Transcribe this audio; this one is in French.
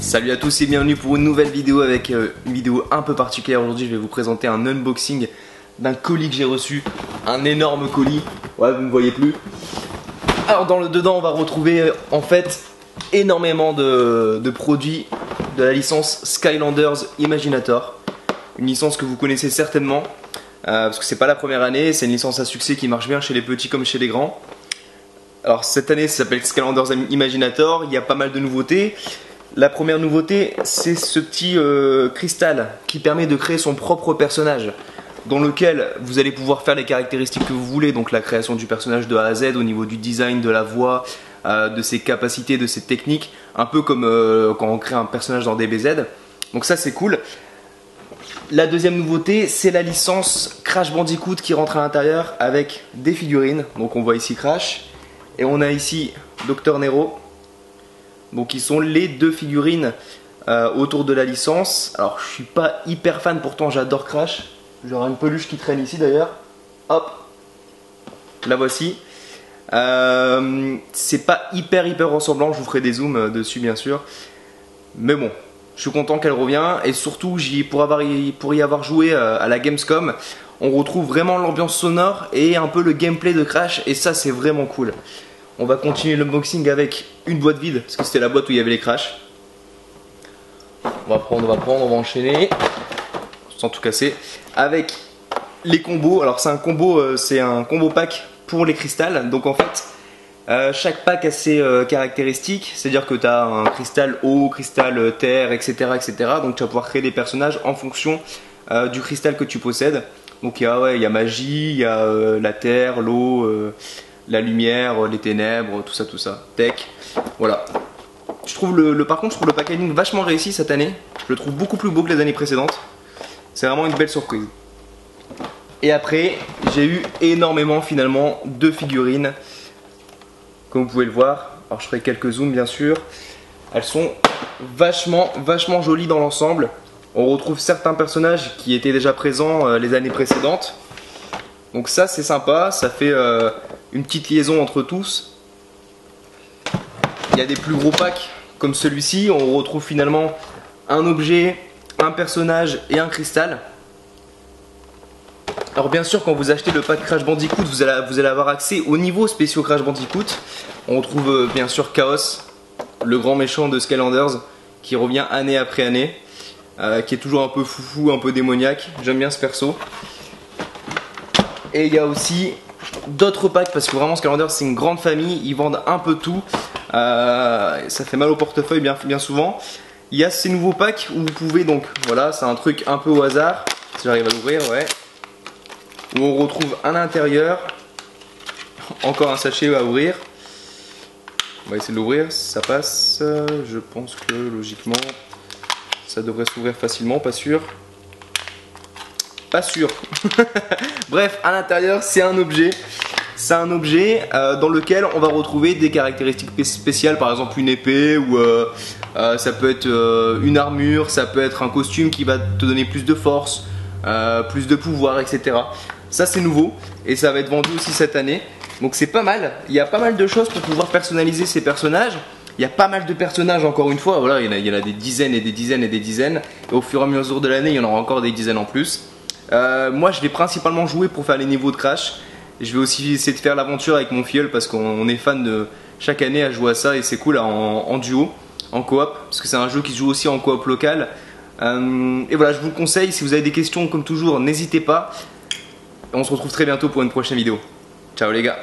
Salut à tous et bienvenue pour une nouvelle vidéo avec euh, une vidéo un peu particulière. Aujourd'hui, je vais vous présenter un unboxing d'un colis que j'ai reçu. Un énorme colis. Ouais, vous ne voyez plus. Alors, dans le dedans, on va retrouver euh, en fait énormément de, de produits de la licence Skylanders Imaginator. Une licence que vous connaissez certainement. Euh, parce que c'est pas la première année, c'est une licence à succès qui marche bien chez les petits comme chez les grands. Alors cette année ça s'appelle Skylanders Imaginator, il y a pas mal de nouveautés. La première nouveauté c'est ce petit euh, cristal qui permet de créer son propre personnage dans lequel vous allez pouvoir faire les caractéristiques que vous voulez, donc la création du personnage de A à Z au niveau du design, de la voix, euh, de ses capacités, de ses techniques, un peu comme quand on crée un personnage dans DBZ. Donc ça c'est cool. La deuxième nouveauté, c'est la licence Crash Bandicoot qui rentre à l'intérieur avec des figurines. Donc on voit ici Crash et on a ici Dr Nero. Donc ils sont les deux figurines euh, autour de la licence. Alors je suis pas hyper fan, pourtant j'adore Crash. J'aurai une peluche qui traîne ici d'ailleurs. Hop, la voici. Euh, c'est pas hyper hyper ressemblant, je vous ferai des zooms euh, dessus bien sûr. Mais bon, je suis content qu'elle revient et surtout pour pour y avoir joué euh, à la Gamescom, on retrouve vraiment l'ambiance sonore et un peu le gameplay de Crash et ça c'est vraiment cool. On va continuer l'unboxing avec une boîte vide parce que c'était la boîte où il y avait les Crash. On va prendre, on va prendre, on va enchaîner sans tout casser avec les combos. Alors c'est un combo, euh, c'est un combo pack pour les cristals. Donc en fait, euh, chaque pack a ses euh, caractéristiques, c'est-à-dire que tu as un cristal eau, cristal euh, terre, etc., etc. Donc tu vas pouvoir créer des personnages en fonction du cristal que tu possèdes. Donc il ouais, y a magie, il y a la terre, l'eau, la lumière, les ténèbres, tout ça, tout ça. Tech, voilà. Je trouve le- par contre, je trouve le packaging vachement réussi cette année. Je le trouve beaucoup plus beau que les années précédentes. C'est vraiment une belle surprise. Et après, j'ai eu énormément finalement de figurines. Comme vous pouvez le voir. Alors je ferai quelques zooms bien sûr. Elles sont vachement, vachement jolies dans l'ensemble. On retrouve certains personnages qui étaient déjà présents euh, les années précédentes. Donc ça c'est sympa, ça fait euh, une petite liaison entre tous. Il y a des plus gros packs comme celui-ci. On retrouve finalement un objet, un personnage et un cristal. Alors bien sûr quand vous achetez le pack Crash Bandicoot vous allez, avoir accès aux niveaux spéciaux Crash Bandicoot. On retrouve euh, bien sûr Chaos, le grand méchant de Skylanders qui revient année après année, euh, qui est toujours un peu foufou, un peu démoniaque. J'aime bien ce perso. Et il y a aussi d'autres packs parce que vraiment Skylanders c'est une grande famille, ils vendent un peu tout. Euh, ça fait mal au portefeuille bien, bien souvent. Il y a ces nouveaux packs où vous pouvez donc, voilà, c'est un truc un peu au hasard. Si j'arrive à l'ouvrir, ouais où on retrouve à l'intérieur encore un sachet à ouvrir. On va essayer de l'ouvrir, ça passe. Je pense que logiquement ça devrait s'ouvrir facilement, pas sûr. Pas sûr. Bref, à l'intérieur c'est un objet. C'est un objet euh, dans lequel on va retrouver des caractéristiques spé- spéciales, par exemple une épée ou euh, euh, ça peut être une armure, ça peut être un costume qui va te donner plus de force, plus de pouvoir, etc. Ça c'est nouveau et ça va être vendu aussi cette année. Donc c'est pas mal. Il y a pas mal de choses pour pouvoir personnaliser ces personnages. Il y a pas mal de personnages encore une fois. Voilà, il y en a, des dizaines et des dizaines et des dizaines. Et au fur et à mesure de l'année, il y en aura encore des dizaines en plus. Euh, moi, je vais principalement jouer pour faire les niveaux de Crash. Je vais aussi essayer de faire l'aventure avec mon filleul parce qu'on on est fan de chaque année à jouer à ça et c'est cool en, en duo, en coop, parce que c'est un jeu qui se joue aussi en coop local. Euh, et voilà, je vous le conseille. Si vous avez des questions, comme toujours, n'hésitez pas. On se retrouve très bientôt pour une prochaine vidéo. Ciao les gars